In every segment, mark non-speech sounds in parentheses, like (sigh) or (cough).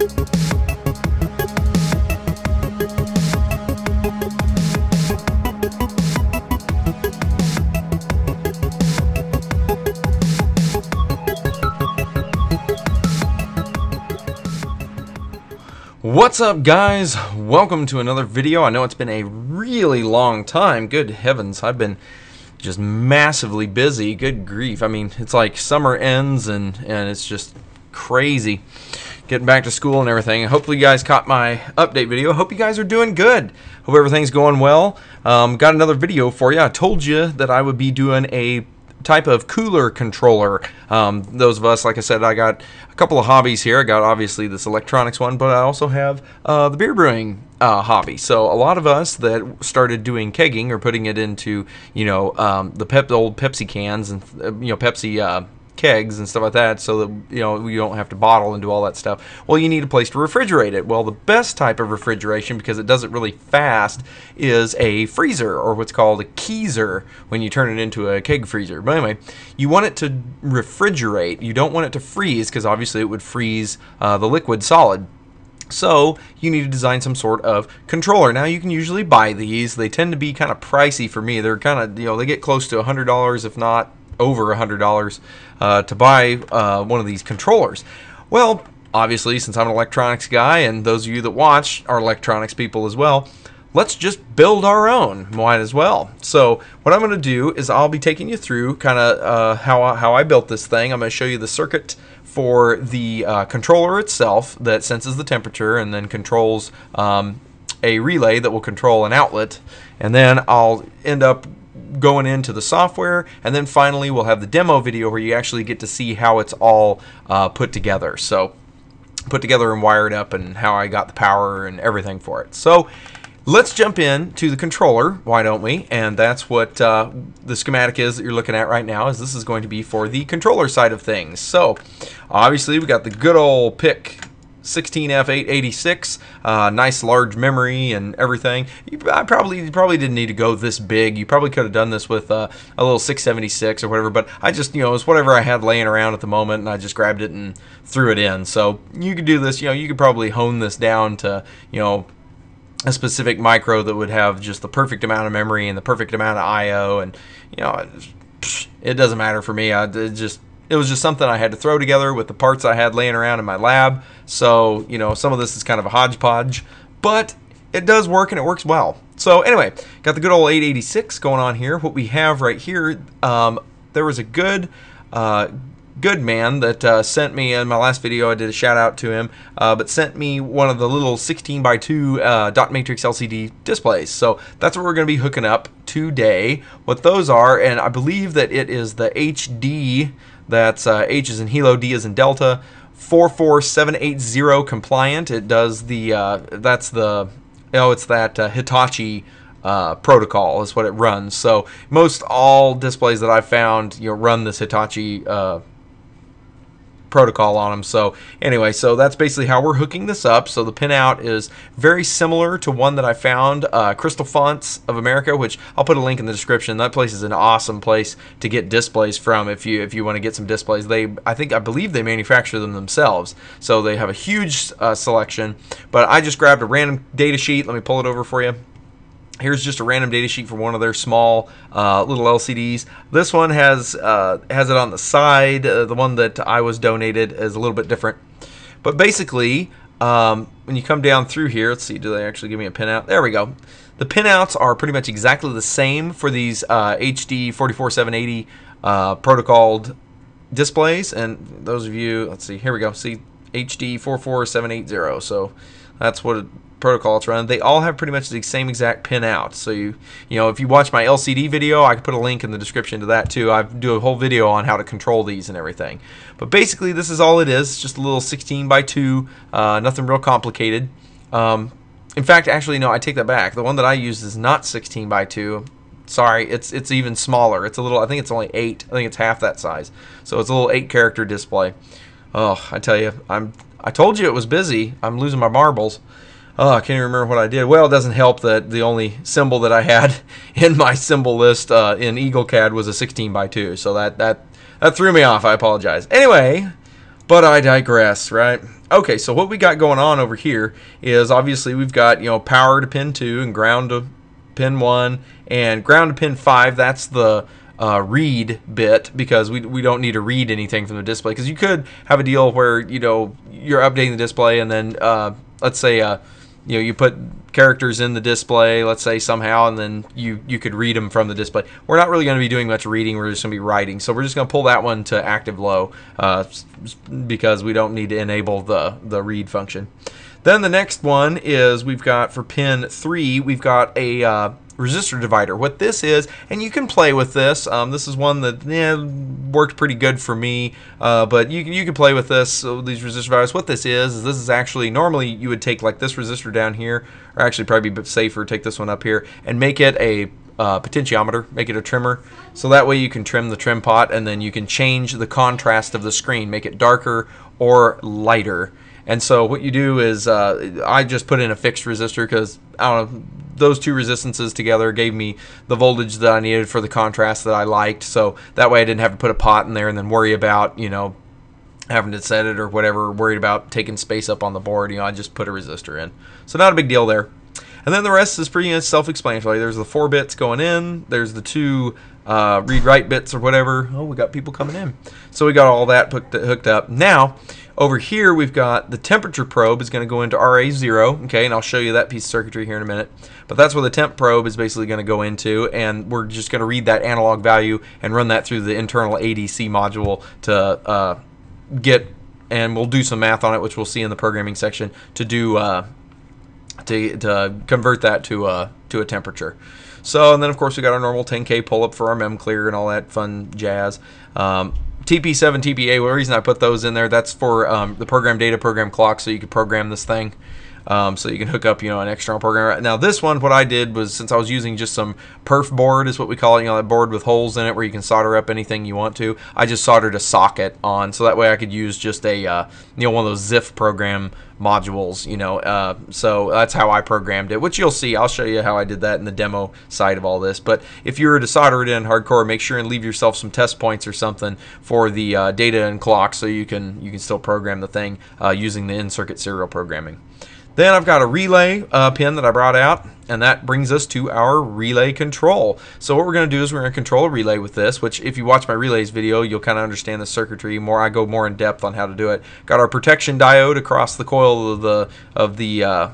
What's up guys? Welcome to another video. I know it's been a really long time. Good heavens, I've been just massively busy. Good grief. I mean, it's like summer ends and, and it's just crazy getting back to school and everything. Hopefully you guys caught my update video. Hope you guys are doing good. Hope everything's going well. Um, got another video for you. I told you that I would be doing a type of cooler controller. Um, those of us, like I said, I got a couple of hobbies here. I got obviously this electronics one, but I also have uh, the beer brewing uh, hobby. So a lot of us that started doing kegging or putting it into, you know, um, the pep, the old Pepsi cans and uh, you know Pepsi uh, kegs and stuff like that so that you know you don't have to bottle and do all that stuff well you need a place to refrigerate it well the best type of refrigeration because it does it really fast is a freezer or what's called a keezer when you turn it into a keg freezer but anyway you want it to refrigerate you don't want it to freeze because obviously it would freeze uh, the liquid solid so you need to design some sort of controller. Now you can usually buy these. They tend to be kind of pricey for me. They're kind of, you know, they get close to $100 if not over a $100 uh, to buy uh, one of these controllers. Well, obviously, since I'm an electronics guy, and those of you that watch are electronics people as well, let's just build our own. Might as well. So what I'm going to do is I'll be taking you through kind of uh, how, how I built this thing. I'm going to show you the circuit for the uh, controller itself that senses the temperature and then controls um, a relay that will control an outlet. And then I'll end up going into the software and then finally we'll have the demo video where you actually get to see how it's all uh, put together. So put together and wired up and how I got the power and everything for it. So let's jump in to the controller why don't we? And that's what uh, the schematic is that you're looking at right now is this is going to be for the controller side of things. So obviously we got the good old PIC 16F886, uh, nice large memory and everything. You, I probably you probably didn't need to go this big. You probably could have done this with uh, a little 676 or whatever, but I just, you know, it's whatever I had laying around at the moment and I just grabbed it and threw it in. So you could do this, you know, you could probably hone this down to, you know, a specific micro that would have just the perfect amount of memory and the perfect amount of I/O, and you know, it doesn't matter for me. I just it was just something I had to throw together with the parts I had laying around in my lab. So, you know, some of this is kind of a hodgepodge, but it does work and it works well. So anyway, got the good old 886 going on here. What we have right here, um, there was a good, uh, good man that uh, sent me in my last video. I did a shout out to him, uh, but sent me one of the little 16 by 2 uh, dot matrix LCD displays. So that's what we're going to be hooking up today. What those are, and I believe that it is the HD that's uh, H is in Hilo, D is in Delta. 44780 compliant. It does the, uh, that's the, oh, it's that uh, Hitachi uh, protocol is what it runs. So most all displays that I've found, you know, run this Hitachi uh, protocol on them. So anyway, so that's basically how we're hooking this up. So the pinout is very similar to one that I found, uh, Crystalfontz of America, which I'll put a link in the description. That place is an awesome place to get displays from if you if you want to get some displays. They I think I believe they manufacture them themselves, so they have a huge uh, selection. But I just grabbed a random data sheet. Let me pull it over for you. Here's just a random data sheet from one of their small uh, little LCDs. This one has uh, has it on the side. Uh, the one that I was donated is a little bit different. But basically, um, when you come down through here, let's see, do they actually give me a pinout? There we go. The pinouts are pretty much exactly the same for these HD uh, 44780 uh, protocoled displays. And those of you, let's see, here we go. See, HD 44780. So that's what protocol it's they all have pretty much the same exact pin out. So you, you know, if you watch my LCD video, I can put a link in the description to that too. I do a whole video on how to control these and everything. But basically, this is all it is. It's just a little 16 by 2, uh, nothing real complicated. Um, in fact, actually, no, I take that back. The one that I use is not 16 by 2. Sorry, it's it's even smaller. It's a little. I think it's only eight. I think it's half that size. So it's a little eight character display. Oh, I tell you, I'm. I told you it was busy. I'm losing my marbles oh, I can't even remember what I did. Well, it doesn't help that the only symbol that I had (laughs) in my symbol list uh, in EagleCAD was a 16 by 2. So that, that, that threw me off. I apologize. Anyway, But I digress, right? Okay, so what we got going on over here is obviously we've got, you know, power to pin 2 and ground to pin 1 and ground to pin 5. That's the uh, read bit because we, we don't need to read anything from the display because you could have a deal where, you know, you're updating the display and then, uh, let's say, uh, you know, you put characters in the display, let's say somehow, and then you you could read them from the display. We're not really going to be doing much reading. We're just going to be writing. So we're just going to pull that one to active low uh, because we don't need to enable the the read function. Then the next one is we've got for pin three, we've got a uh, resistor divider. What this is, and you can play with this. Um, this is one that yeah, worked pretty good for me, uh, but you can you can play with this. So these resistor dividers. What this is is this is actually normally you would take like this resistor down here, or actually probably be safer take this one up here and make it a uh, potentiometer, make it a trimmer. So that way you can trim the trim pot and then you can change the contrast of the screen, make it darker or lighter. And so what you do is uh, I just put in a fixed resistor because I don't know those two resistances together gave me the voltage that I needed for the contrast that I liked. So that way I didn't have to put a pot in there and then worry about, you know, having to set it or whatever, worried about taking space up on the board. You know, I just put a resistor in. So not a big deal there. And then the rest is pretty much self-explanatory. There's the four bits going in. There's the two uh, read-write bits or whatever. Oh, we got people coming in. So we got all that hooked up. Now, over here, we've got the temperature probe is going to go into RA0, okay, and I'll show you that piece of circuitry here in a minute. But that's where the temp probe is basically going to go into, and we're just going to read that analog value and run that through the internal ADC module to uh, get, and we'll do some math on it, which we'll see in the programming section, to do uh, to, to convert that to a, to a temperature. So, and then of course we got our normal 10K pull up for our mem clear and all that fun jazz. Um, TP7, TP8, the reason I put those in there, that's for um, the program data program clock, so you can program this thing. Um, so you can hook up, you know, an external program. Now this one, what I did was since I was using just some perf board is what we call it, you know, that board with holes in it where you can solder up anything you want to. I just soldered a socket on, so that way I could use just a, uh, you know, one of those ZIF program modules, you know. Uh, so that's how I programmed it, which you'll see. I'll show you how I did that in the demo side of all this. But if you were to solder it in hardcore, make sure and leave yourself some test points or something for the uh, data and clock, so you can you can still program the thing uh, using the in-circuit serial programming. Then I've got a relay uh, pin that I brought out, and that brings us to our relay control. So what we're going to do is we're going to control a relay with this, which if you watch my relays video, you'll kind of understand the circuitry more. I go more in depth on how to do it. Got our protection diode across the coil of the, of the uh,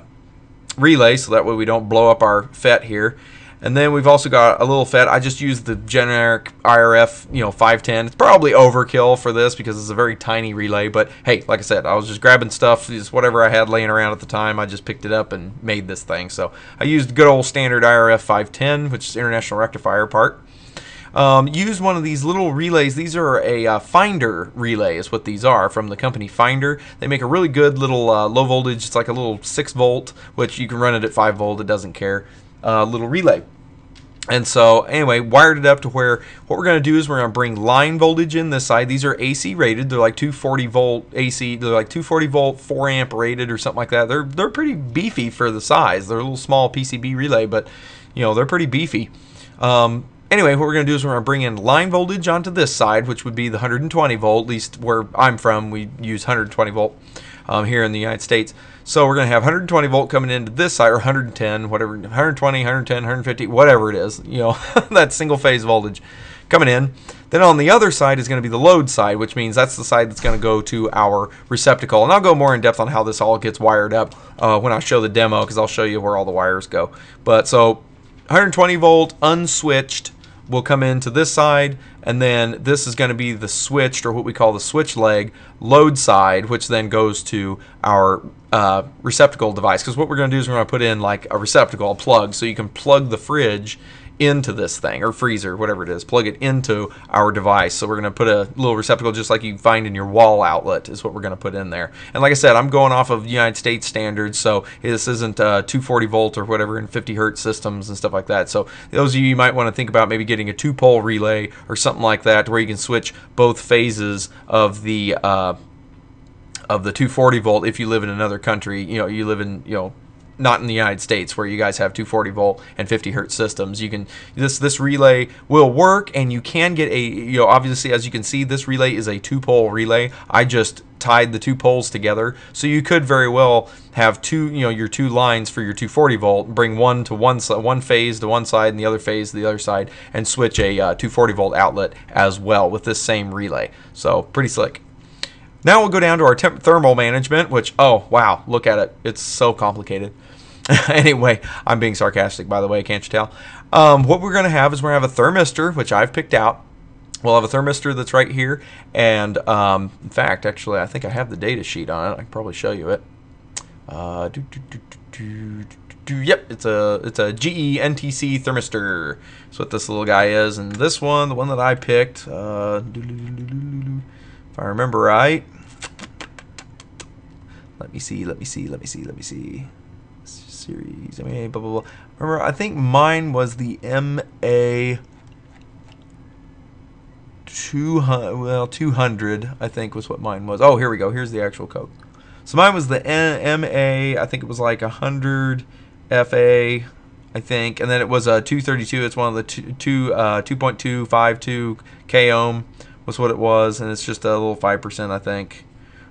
relay, so that way we don't blow up our FET here. And then we've also got a little FET. I just used the generic IRF, you know, 510. It's probably overkill for this because it's a very tiny relay. But hey, like I said, I was just grabbing stuff, just whatever I had laying around at the time. I just picked it up and made this thing. So I used good old standard IRF 510, which is International Rectifier part. Um, use one of these little relays. These are a uh, Finder relay is what these are from the company Finder. They make a really good little uh, low voltage. It's like a little 6 volt, which you can run it at 5 volt. It doesn't care uh, little relay. And so, anyway, wired it up to where what we're going to do is we're going to bring line voltage in this side. These are AC rated. They're like 240 volt AC. They're like 240 volt, 4 amp rated or something like that. They're they're pretty beefy for the size. They're a little small PCB relay, but you know they're pretty beefy. Um, anyway, what we're going to do is we're going to bring in line voltage onto this side, which would be the 120 volt. At least where I'm from, we use 120 volt um, here in the United States. So we're going to have 120 volt coming into this side, or 110, whatever, 120, 110, 150, whatever it is, you know, (laughs) that single phase voltage coming in. Then on the other side is going to be the load side, which means that's the side that's going to go to our receptacle. And I'll go more in depth on how this all gets wired up uh, when I show the demo, because I'll show you where all the wires go. But so 120 volt unswitched will come into this side and then this is going to be the switched or what we call the switch leg load side which then goes to our uh, receptacle device. Because what we're going to do is we're going to put in like a receptacle a plug so you can plug the fridge into this thing or freezer, whatever it is, plug it into our device. So we're going to put a little receptacle just like you find in your wall outlet is what we're going to put in there. And like I said, I'm going off of United States standards, so this isn't uh, 240 volt or whatever in 50 hertz systems and stuff like that. So those of you you might want to think about maybe getting a two pole relay or something like that where you can switch both phases of the uh, of the 240 volt if you live in another country. You know, you live in you know not in the United States where you guys have 240 volt and 50 hertz systems. You can this this relay will work, and you can get a you know obviously as you can see this relay is a two pole relay. I just tied the two poles together, so you could very well have two you know your two lines for your 240 volt. Bring one to one one phase to one side and the other phase to the other side, and switch a uh, 240 volt outlet as well with this same relay. So pretty slick. Now we'll go down to our thermal management, which, oh, wow, look at it. It's so complicated. Anyway, I'm being sarcastic, by the way, can't you tell? Um, what we're going to have is we're going to have a thermistor, which I've picked out. We'll have a thermistor that's right here. And um, in fact, actually, I think I have the data sheet on it. I can probably show you it. Uh, do, do, do, yep, it's a it's a GE NTC thermistor. That's what this little guy is. And this one, the one that I picked, uh, if I remember right, let me see, let me see, let me see, let me see. Series, I mean, blah, blah, blah. Remember, I think mine was the MA 200, well, 200, I think was what mine was. Oh, here we go. Here's the actual code. So mine was the MA, I think it was like 100 FA, I think, and then it was a 232. It's one of the two, two uh, 2.252 k ohm was what it was, and it's just a little five percent, I think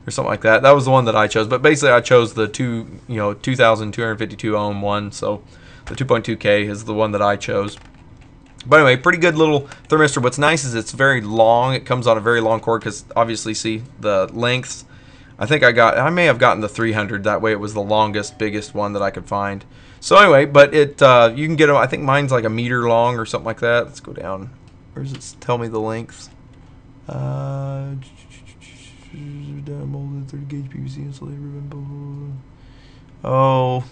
or something like that. That was the one that I chose. But basically, I chose the two, you know, 2,252 ohm one. So the 2.2K is the one that I chose. But anyway, pretty good little thermistor. What's nice is it's very long. It comes on a very long cord because obviously, see the lengths. I think I got, I may have gotten the 300. That way, it was the longest, biggest one that I could find. So anyway, but it, uh, you can get them. I think mine's like a meter long or something like that. Let's go down. Where does it tell me the length? Uh, molded 30 gauge PVC insulated ribbon. Oh.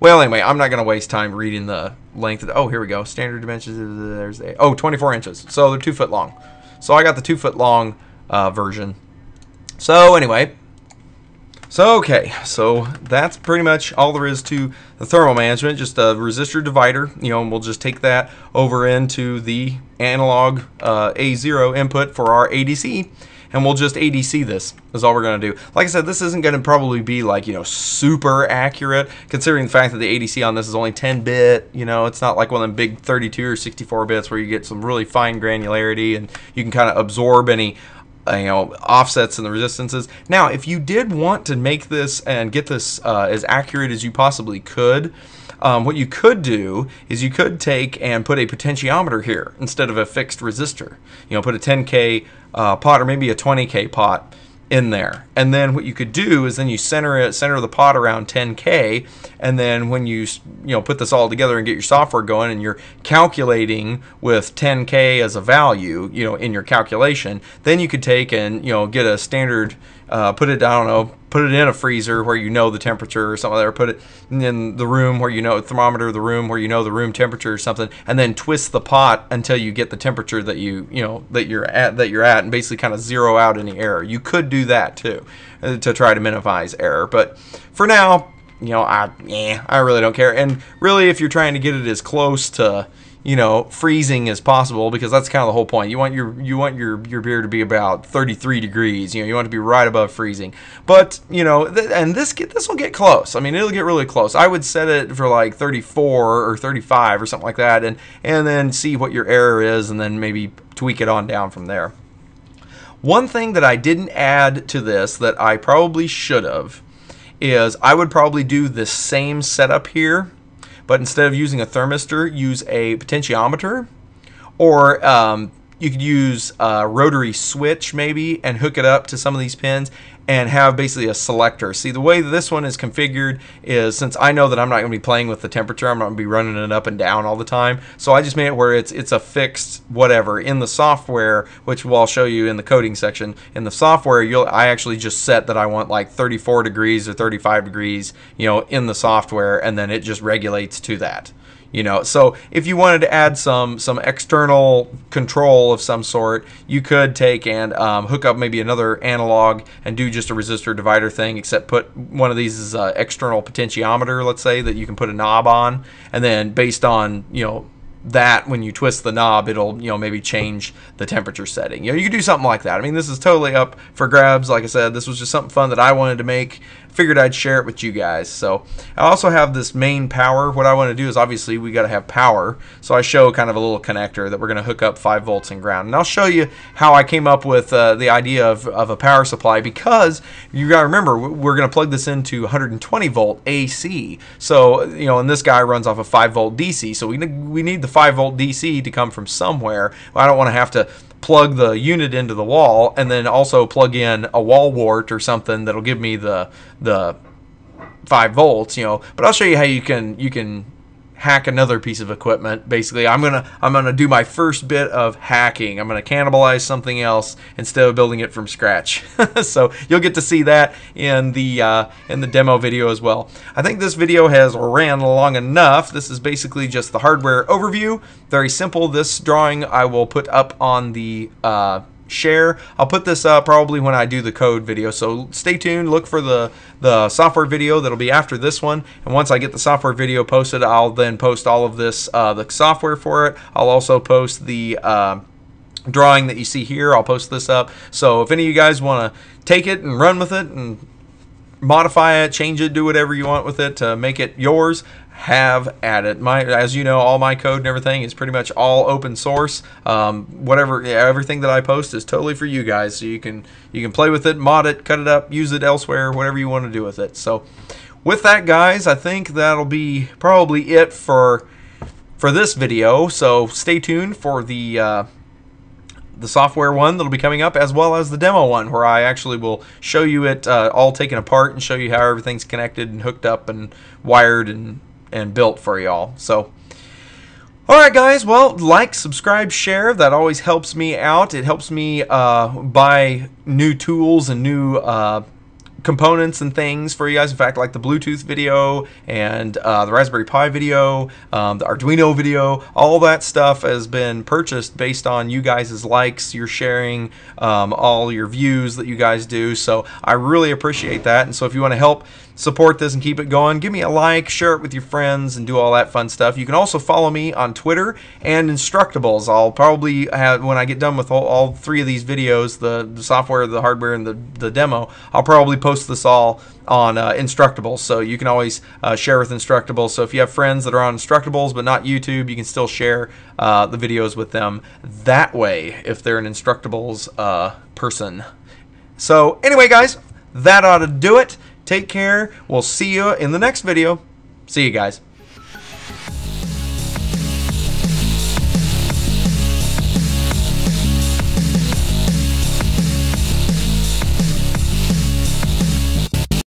Well, anyway, I'm not going to waste time reading the length. Of the, oh, here we go. Standard dimensions. There's a, oh, 24 inches. So they're two foot long. So I got the two foot long uh, version. So anyway, so okay, so that's pretty much all there is to the thermal management. Just a resistor divider, you know, and we'll just take that over into the analog uh, A0 input for our ADC and we'll just ADC this is all we're going to do. Like I said, this isn't going to probably be like, you know, super accurate considering the fact that the ADC on this is only 10 bit, you know, it's not like one of them big 32 or 64 bits where you get some really fine granularity and you can kind of absorb any you know offsets and the resistances now if you did want to make this and get this uh, as accurate as you possibly could um, what you could do is you could take and put a potentiometer here instead of a fixed resistor. You know, put a 10K uh, pot or maybe a 20K pot in there. And then what you could do is then you center it, center the pot around 10K, and then when you you know put this all together and get your software going, and you're calculating with 10K as a value, you know, in your calculation, then you could take and you know get a standard, uh, put it I don't know, put it in a freezer where you know the temperature or something or put it in the room where you know thermometer the room where you know the room temperature or something, and then twist the pot until you get the temperature that you you know that you're at that you're at, and basically kind of zero out any error. You could do that too uh, to try to minimize error, but for now, you know, I yeah, I really don't care. And really, if you're trying to get it as close to you know, freezing as possible because that's kind of the whole point. You want your you want your your beer to be about 33 degrees. You know, you want to be right above freezing. But you know, th- and this get this will get close. I mean, it'll get really close. I would set it for like 34 or 35 or something like that, and and then see what your error is, and then maybe tweak it on down from there. One thing that I didn't add to this that I probably should have is I would probably do the same setup here but instead of using a thermistor, use a potentiometer, or um, you could use a rotary switch maybe and hook it up to some of these pins and have basically a selector. See, the way this one is configured is since I know that I'm not going to be playing with the temperature, I'm not going to be running it up and down all the time. So I just made it where it's it's a fixed whatever in the software, which I'll show you in the coding section. In the software, you'll I actually just set that I want like 34 degrees or 35 degrees, you know, in the software, and then it just regulates to that you know so if you wanted to add some some external control of some sort you could take and um, hook up maybe another analog and do just a resistor divider thing except put one of these as an external potentiometer let's say that you can put a knob on and then based on you know that when you twist the knob, it'll you know maybe change the temperature setting. You know, you could do something like that. I mean, this is totally up for grabs. Like I said, this was just something fun that I wanted to make. Figured I'd share it with you guys. So I also have this main power. What I want to do is obviously we got to have power. So I show kind of a little connector that we're going to hook up 5 volts and ground. And I'll show you how I came up with uh, the idea of, of a power supply because you got to remember we're going to plug this into 120 volt AC. So you know, and this guy runs off a 5 volt DC. So we we need the 5 volt DC to come from somewhere. I don't want to have to plug the unit into the wall and then also plug in a wall wart or something that'll give me the the 5 volts, you know. But I'll show you how you can you can hack another piece of equipment. Basically, I'm gonna I'm gonna do my first bit of hacking. I'm gonna cannibalize something else instead of building it from scratch. (laughs) so you'll get to see that in the uh, in the demo video as well. I think this video has ran long enough. This is basically just the hardware overview. Very simple. This drawing I will put up on the uh, share. I'll put this up probably when I do the code video, so stay tuned. Look for the, the software video that'll be after this one, and once I get the software video posted, I'll then post all of this, uh, the software for it. I'll also post the uh, drawing that you see here. I'll post this up. So if any of you guys want to take it and run with it and modify it, change it, do whatever you want with it to make it yours, have at it. My, as you know, all my code and everything is pretty much all open source. Um, whatever, everything that I post is totally for you guys, so you can you can play with it, mod it, cut it up, use it elsewhere, whatever you want to do with it. So, with that, guys, I think that'll be probably it for for this video. So stay tuned for the. Uh, the software one that'll be coming up as well as the demo one where I actually will show you it uh, all taken apart and show you how everything's connected and hooked up and wired and and built for y'all. So, all right, guys. Well, like, subscribe, share. That always helps me out. It helps me uh, buy new tools and new uh, components and things for you guys. In fact, like the Bluetooth video and uh, the Raspberry Pi video, um, the Arduino video, all that stuff has been purchased based on you guys' likes, your sharing, um, all your views that you guys do. So I really appreciate that. And so if you want to help support this and keep it going, give me a like, share it with your friends, and do all that fun stuff. You can also follow me on Twitter and Instructables. I'll probably have, when I get done with all, all three of these videos, the, the, software, the hardware, and the, the demo, I'll probably post this all on uh, Instructables. So you can always uh, share with Instructables. So if you have friends that are on Instructables but not YouTube, you can still share uh, the videos with them that way if they're an Instructables uh, person. So anyway, guys, that ought to do it. Take care. We'll see you in the next video. See you guys.